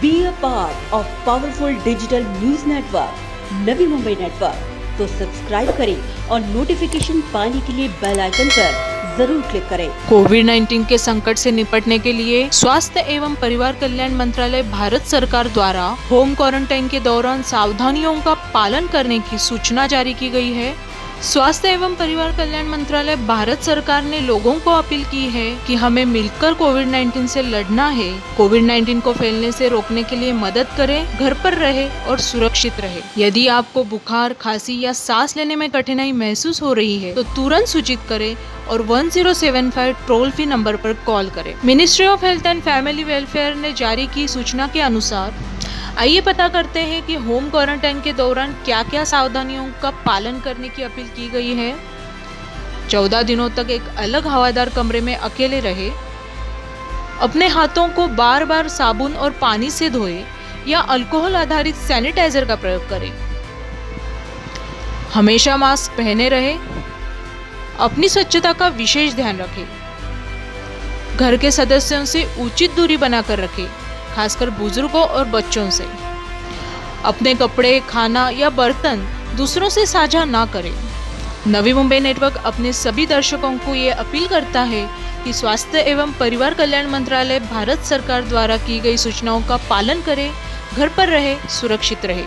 Be a part of powerful digital news network Navi Mumbai network तो subscribe करें और notification पाने के लिए बेल आइकन पर ज़रूर क्लिक करें। कोविड 19 के संकट से निपटने के लिए स्वास्थ्य एवं परिवार कल्याण मंत्रालय भारत सरकार द्वारा होम क्वारंटाइन के दौरान सावधानियों का पालन करने की सूचना जारी की गई है। स्वास्थ्य एवं परिवार कल्याण मंत्रालय, भारत सरकार ने लोगों को अपील की है कि हमें मिलकर कोविड 19 से लड़ना है। कोविड 19 को फैलने से रोकने के लिए मदद करें, घर पर रहे और सुरक्षित रहे। यदि आपको बुखार, खांसी या सांस लेने में कठिनाई महसूस हो रही है तो तुरंत सूचित करें और 1075 टोल फ्री नंबर पर कॉल करें। Ministry of health and family welfare ने जारी की सूचना के अनुसार आइए पता करते हैं कि होम क्वारंटाइन के दौरान क्या क्या सावधानियों का पालन करने की अपील की गई है। चौदह दिनों तक एक अलग हवादार कमरे में अकेले रहे, अपने हाथों को बार बार साबुन और पानी से धोए या अल्कोहल आधारित सैनिटाइजर का प्रयोग करें। हमेशा मास्क पहने रहे, अपनी स्वच्छता का विशेष ध्यान रखें। घर के सदस्यों से उचित दूरी बनाकर रखें। खासकर बुज़ुर्गों और बच्चों से। अपने कपड़े, खाना या बर्तन दूसरों से साझा ना करें। नवी मुंबई नेटवर्क अपने सभी दर्शकों को ये अपील करता है कि स्वास्थ्य एवं परिवार कल्याण मंत्रालय, भारत सरकार द्वारा की गई सूचनाओं का पालन करे, घर पर रहे, सुरक्षित रहे।